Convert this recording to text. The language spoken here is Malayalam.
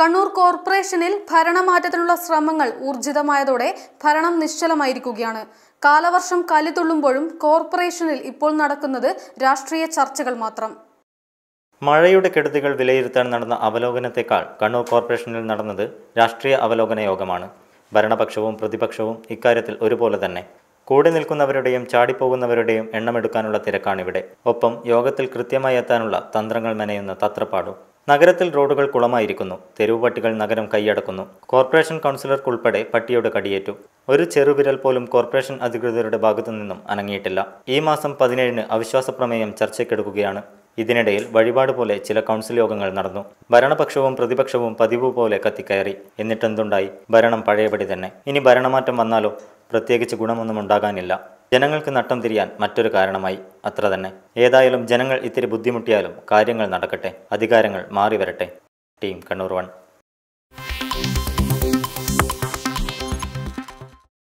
കണ്ണൂർ കോർപ്പറേഷനിൽ ഭരണമാറ്റത്തിനുള്ള ശ്രമങ്ങൾ ഊർജിതമായതോടെ ഭരണം നിശ്ചലമായിരിക്കുകയാണ്. കാലവർഷം കലിതുള്ളുമ്പോഴും കോർപ്പറേഷനിൽ ഇപ്പോൾ നടക്കുന്നത് രാഷ്ട്രീയ ചർച്ചകൾ മാത്രം. മഴയുടെ കെടുതികൾ വിലയിരുത്താൻ നടന്ന അവലോകനത്തെക്കാൾ കണ്ണൂർ കോർപ്പറേഷനിൽ നടന്നത് രാഷ്ട്രീയ അവലോകന യോഗമാണ്. ഭരണപക്ഷവും പ്രതിപക്ഷവും ഇക്കാര്യത്തിൽ ഒരുപോലെ തന്നെ. കൂടി നിൽക്കുന്നവരുടെയും ചാടിപ്പോകുന്നവരുടെയും എണ്ണമെടുക്കാനുള്ള തിരക്കാണിവിടെ. ഒപ്പം യോഗത്തിൽ കൃത്യമായി എത്താനുള്ള തന്ത്രങ്ങൾ മെനയുന്ന തത്രപ്പാടും. നഗരത്തിൽ റോഡുകൾ കുളമായിരിക്കുന്നു. തെരുവുപട്ടികൾ നഗരം കൈയടക്കുന്നു. കോർപ്പറേഷൻ കൗൺസിലർക്കുൾപ്പെടെ പട്ടിയോട് കടിയേറ്റു. ഒരു ചെറുവിരൽ പോലും കോർപ്പറേഷൻ അധികൃതരുടെ ഭാഗത്തു നിന്നും അനങ്ങിയിട്ടില്ല. ഈ മാസം പതിനേഴിന് അവിശ്വാസ പ്രമേയം ചർച്ചയ്ക്കെടുക്കുകയാണ്. ഇതിനിടയിൽ വഴിപാട് പോലെ ചില കൗൺസിൽ യോഗങ്ങൾ നടന്നു. ഭരണപക്ഷവും പ്രതിപക്ഷവും പതിവ് പോലെ കത്തിക്കയറി. എന്നിട്ടെന്തുണ്ടായി? ഭരണം പഴയപടി തന്നെ. ഇനി ഭരണമാറ്റം വന്നാലോ? പ്രത്യേകിച്ച് ഗുണമൊന്നും ഉണ്ടാകാനില്ല. ജനങ്ങൾക്ക് നട്ടം തിരിയാൻ മറ്റൊരു കാരണമായി. അത്ര തന്നെ. ഏതായാലും ജനങ്ങൾ ഇത്തിരി ബുദ്ധിമുട്ടിയാലും കാര്യങ്ങൾ നടക്കട്ടെ. അധികാരങ്ങൾ മാറി വരട്ടെ ടീം കണ്ണൂർ വൺ.